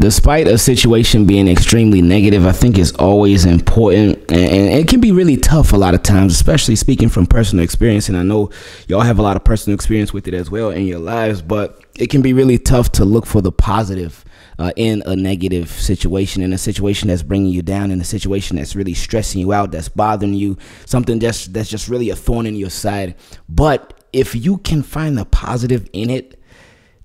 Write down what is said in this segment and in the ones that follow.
despite a situation being extremely negative, I think it's always important and, it can be really tough a lot of times, especially speaking from personal experience. And I know y'all have a lot of personal experience with it as well in your lives, but it can be really tough to look for the positive uh, in a negative situation, in a situation that's bringing you down, in a situation that's really stressing you out, that's bothering you, something that's, that's just really a thorn in your side. But if you can find the positive in it,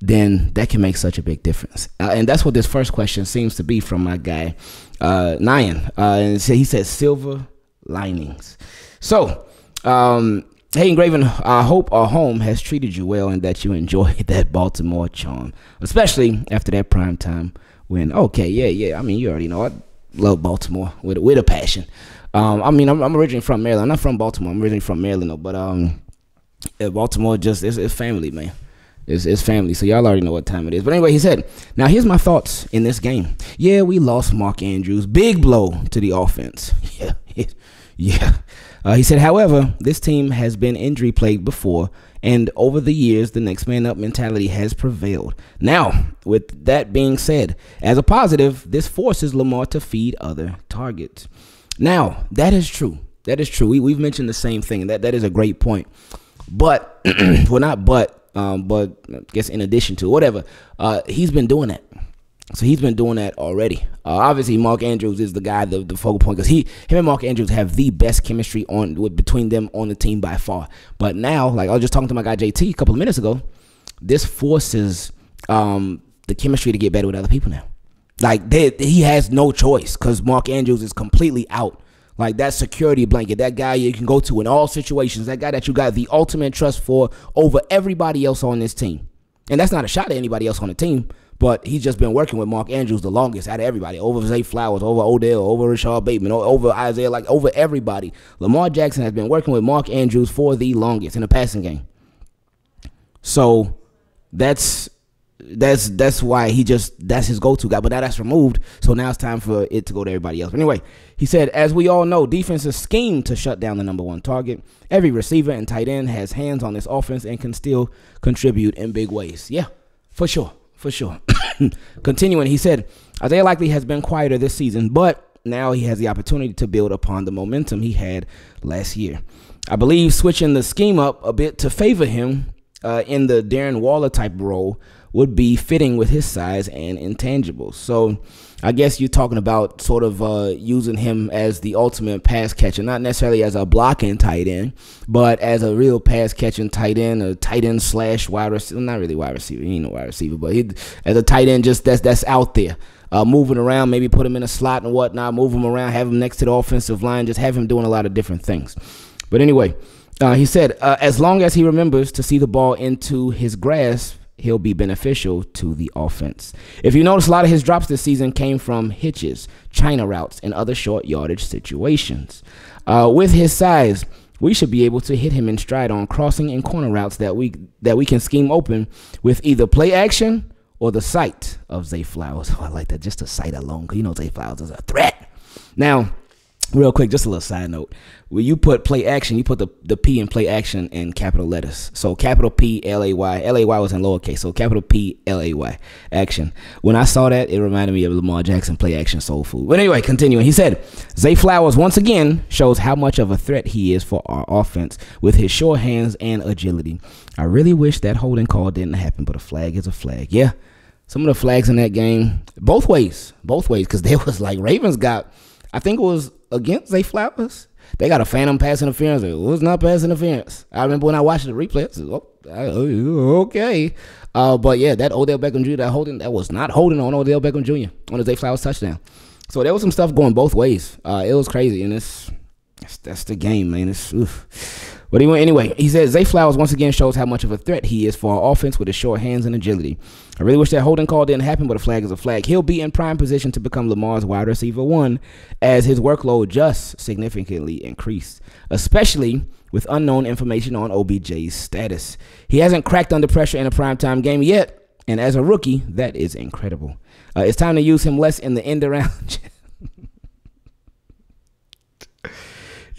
then that can make such a big difference. Uh, and that's what this first question seems to be from my guy, uh, Nyan. Uh, and he says silver linings. So, um, hey, Ingraven, I hope our home has treated you well and that you enjoyed that Baltimore charm, especially after that prime time when, okay, yeah, yeah, I mean, you already know, I love Baltimore with, with a passion. Um, I mean, I'm, I'm, originally from Maryland. I'm not from Baltimore. I'm originally from Maryland, though, but um, Baltimore just, it's family, man. It's, it's family, so y'all already know what time it is. But anyway, he said, Now here's my thoughts in this game. Yeah, we lost Mark Andrews. Big blow to the offense. Yeah. yeah. Uh, he said, However, this team has been injury plagued before, and over the years, the next man up mentality has prevailed. Now, with that being said, as a positive, this forces Lamar to feed other targets. Now, that is true. That is true. We, we've mentioned the same thing. That, that is a great point. But, well, not but, um, but I guess in addition to whatever, uh, he's been doing that. So he's been doing that already. Uh, obviously, Mark Andrews is the guy, the, the focal point, because he, him and Mark Andrews have the best chemistry on with, between them on the team by far. But now, like I was just talking to my guy JT a couple of minutes ago, this forces um, the chemistry to get better with other people now. Like they, he has no choice because Mark Andrews is completely out like that security blanket, that guy you can go to in all situations, that guy that you got the ultimate trust for over everybody else on this team. And that's not a shot at anybody else on the team, but he's just been working with Mark Andrews the longest out of everybody. Over Zay Flowers, over Odell, over Rashod Bateman, over Isaiah, like over everybody. Lamar Jackson has been working with Mark Andrews for the longest in the passing game. So that's that's that's why he just that's his go-to guy. But now that's removed, so now it's time for it to go to everybody else. But anyway, he said, as we all know, defenses scheme to shut down the number one target. Every receiver and tight end has hands on this offense and can still contribute in big ways. Yeah, for sure, for sure. Continuing, he said, Isaiah Likely has been quieter this season, but now he has the opportunity to build upon the momentum he had last year. I believe switching the scheme up a bit to favor him uh, in the Darren Waller type role would be fitting with his size and intangibles. So I guess you're talking about sort of uh, using him as the ultimate pass catcher, not necessarily as a blocking tight end, but as a real pass catching tight end, a tight end slash wide receiver. Not really wide receiver, he ain't no wide receiver, but he, as a tight end, just that's that's out there. Uh, moving around, maybe put him in a slot and whatnot, move him around, have him next to the offensive line, just have him doing a lot of different things. But anyway, uh, he said, uh, as long as he remembers to see the ball into his grasp, he'll be beneficial to the offense. If you notice, a lot of his drops this season came from hitches, China routes, and other short yardage situations. Uh, with his size, we should be able to hit him in stride on crossing and corner routes that we that we can scheme open with either play action or the sight of Zay Flowers. Oh, I like that. Just the sight alone, you know Zay Flowers is a threat. Now, Real quick, just a little side note. When you put play action, you put the, the P in play action in capital letters. So capital P L A Y. L A Y was in lowercase. So capital P L A Y. Action. When I saw that, it reminded me of Lamar Jackson play action soul food. But anyway, continuing. He said, Zay Flowers once again shows how much of a threat he is for our offense with his sure hands and agility. I really wish that holding call didn't happen, but a flag is a flag. Yeah. Some of the flags in that game, both ways, both ways, because there was like Ravens got, I think it was against Zay Flowers. They got a phantom pass interference. It was not pass interference. I remember when I watched the replay. Said, oh, okay. Uh, but yeah, that Odell Beckham Jr. that holding that was not holding on Odell Beckham Jr. on the Zay Flowers touchdown. So there was some stuff going both ways. Uh, it was crazy, and it's, it's that's the game, man. It's oof. But anyway, he says Zay Flowers once again shows how much of a threat he is for our offense with his short hands and agility. I really wish that holding call didn't happen, but a flag is a flag. He'll be in prime position to become Lamar's wide receiver one as his workload just significantly increased, especially with unknown information on OBJ's status. He hasn't cracked under pressure in a primetime game yet, and as a rookie, that is incredible. Uh, it's time to use him less in the end around.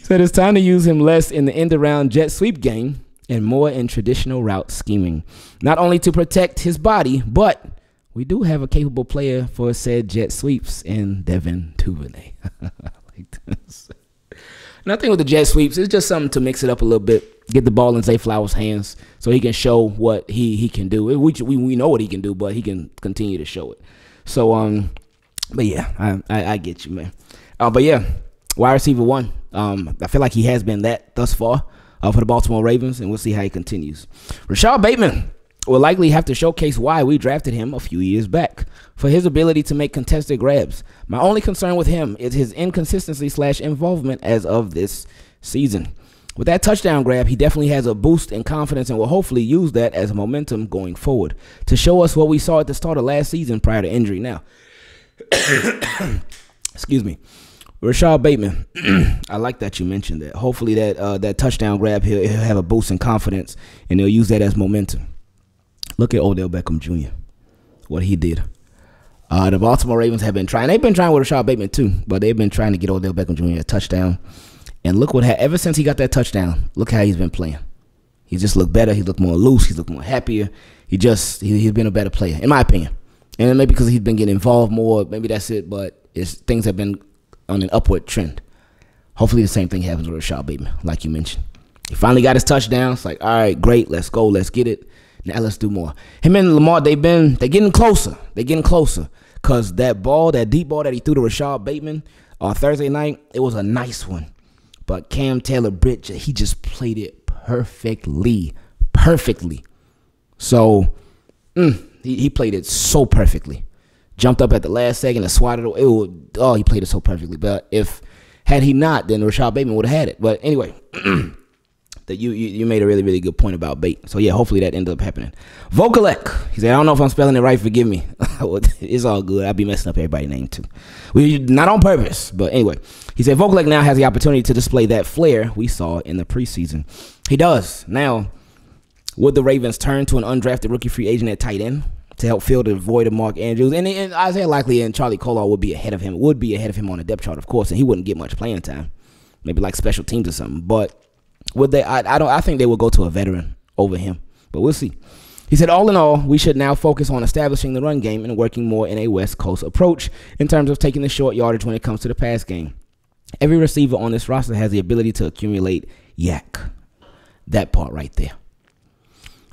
said it's time to use him less in the end around jet sweep game and more in traditional route scheming. Not only to protect his body, but we do have a capable player for said jet sweeps in Devin Duvernay. like this. Nothing with the jet sweeps. It's just something to mix it up a little bit. Get the ball in Zay Flowers' hands so he can show what he he can do. We, we, we know what he can do, but he can continue to show it. So um, but yeah, I I, I get you, man. Uh, but yeah, wide receiver one. Um, I feel like he has been that thus far uh, for the Baltimore Ravens, and we'll see how he continues. Rashod Bateman will likely have to showcase why we drafted him a few years back for his ability to make contested grabs. My only concern with him is his inconsistency slash involvement as of this season. With that touchdown grab, he definitely has a boost in confidence and will hopefully use that as momentum going forward to show us what we saw at the start of last season prior to injury. Now, excuse me. Rashod Bateman, I like that you mentioned that. Hopefully that uh, that touchdown grab he'll, he'll have a boost in confidence and he'll use that as momentum. Look at Odell Beckham Jr. What he did. Uh, the Baltimore Ravens have been trying. They've been trying with Rashod Bateman too, but they've been trying to get Odell Beckham Jr. a touchdown. And look what ha- ever since he got that touchdown, look how he's been playing. He just looked better. He looked more loose. He looked more happier. He just he, he's been a better player, in my opinion. And maybe because he's been getting involved more, maybe that's it. But it's things have been on an upward trend. Hopefully, the same thing happens with Rashod Bateman, like you mentioned. He finally got his touchdown. It's like, all right, great, let's go, let's get it. Now let's do more. Him and Lamar, they've been they're getting closer. They're getting closer. Cause that ball, that deep ball that he threw to Rashod Bateman on Thursday night, it was a nice one. But Cam Taylor Britt, he just played it perfectly. Perfectly. So mm, he, he played it so perfectly. Jumped up at the last second and swatted it. would, oh, he played it so perfectly. But if had he not, then Rashod Bateman would have had it. But anyway. that you, you, you made a really really good point about bait. So yeah, hopefully that ended up happening. Vokolek, he said, I don't know if I'm spelling it right. Forgive me. it's all good. I'll be messing up everybody's name too. We not on purpose, but anyway, he said Vokolek now has the opportunity to display that flair we saw in the preseason. He does now. Would the Ravens turn to an undrafted rookie free agent at tight end? To help fill the void of Mark Andrews. And, and Isaiah Likely and Charlie Kolar would be ahead of him, would be ahead of him on the depth chart, of course, and he wouldn't get much playing time. Maybe like special teams or something. But would they? I, I don't. I think they will go to a veteran over him, but we'll see. He said, all in all, we should now focus on establishing the run game and working more in a West Coast approach in terms of taking the short yardage when it comes to the pass game. Every receiver on this roster has the ability to accumulate YAC. That part right there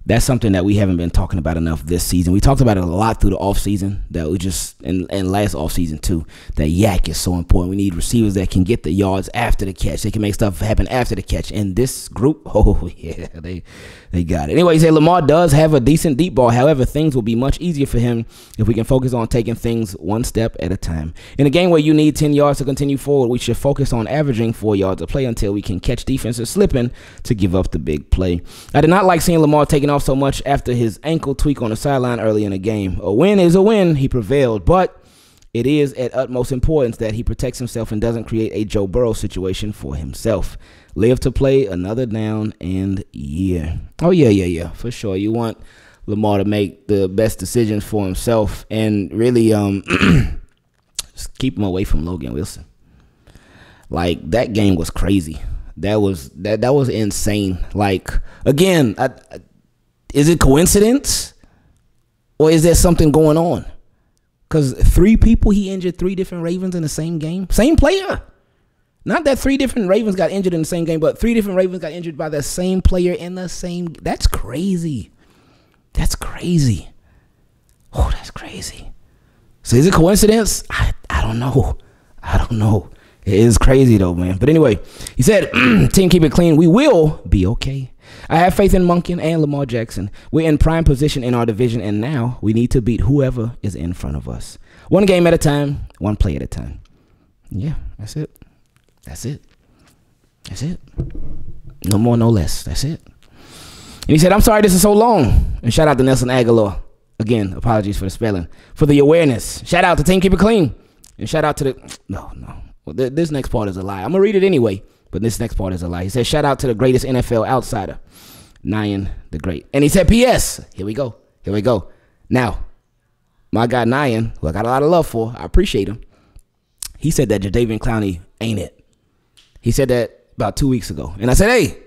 that's something that we haven't been talking about enough this season. We talked about it a lot through the offseason that we just and, and last offseason too. That YAC is so important. We need receivers that can get the yards after the catch. They can make stuff happen after the catch. And this group, oh yeah, they they got it. Anyway, said Lamar does have a decent deep ball. However, things will be much easier for him if we can focus on taking things one step at a time. In a game where you need 10 yards to continue forward, we should focus on averaging four yards a play until we can catch defenses slipping to give up the big play. I did not like seeing Lamar taking off so much after his ankle tweak on the sideline early in the game. A win is a win. He prevailed, but it is at utmost importance that he protects himself and doesn't create a Joe Burrow situation for himself. Live to play another down and year. Oh yeah, yeah, yeah, for sure. You want Lamar to make the best decisions for himself and really um keep him away from Logan Wilson. Like that game was crazy. That was that that was insane. Like again, I is it coincidence? Or is there something going on? Because three people he injured three different Ravens in the same game. Same player. Not that three different Ravens got injured in the same game, but three different Ravens got injured by the same player in the same. That's crazy. That's crazy. Oh, that's crazy. So is it coincidence? I, I don't know. I don't know. It is crazy though, man. But anyway, he said, "Team, keep it clean. We will be okay." I have faith in Monken and Lamar Jackson. We're in prime position in our division, and now we need to beat whoever is in front of us. One game at a time, one play at a time. Yeah, that's it. That's it. That's it. No more, no less. That's it. And he said, I'm sorry this is so long. And shout out to Nelson Aguilar. Again, apologies for the spelling. For the awareness. Shout out to Team Keep It Clean. And shout out to the. No, no. This next part is a lie. I'm going to read it anyway. But this next part is a lie. He said, shout out to the greatest NFL outsider, Nyan the Great. And he said, P.S. Here we go. Here we go. Now, my guy Nyan, who I got a lot of love for, I appreciate him. He said that Jadeveon Clowney ain't it. He said that about two weeks ago. And I said, hey,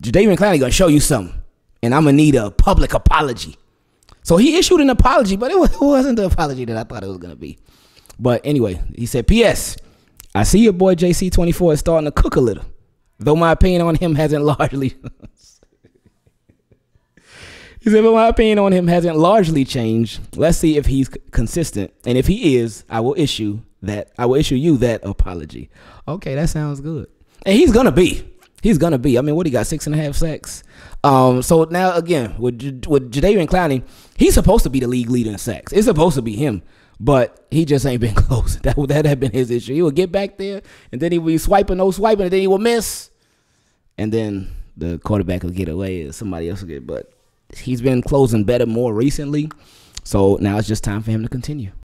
Jadeveon Clowney gonna show you something. And I'm gonna need a public apology. So he issued an apology, but it wasn't the apology that I thought it was gonna be. But anyway, he said, "P.S. I see your boy JC24 is starting to cook a little, though my opinion on him hasn't largely." He said, but my opinion on him hasn't largely changed. Let's see if he's consistent. And if he is, I will issue that I will issue you that apology. Okay, that sounds good. And he's gonna be. He's gonna be. I mean, what he got six and a half sacks. Um, so now again with with Jadeveon Clowney, he's supposed to be the league leader in sacks. It's supposed to be him, but he just ain't been close. That would that had been his issue. He would get back there, and then he would be swiping, no swiping, and then he would miss, and then the quarterback would get away, or somebody else would get. But he's been closing better more recently. So now it's just time for him to continue.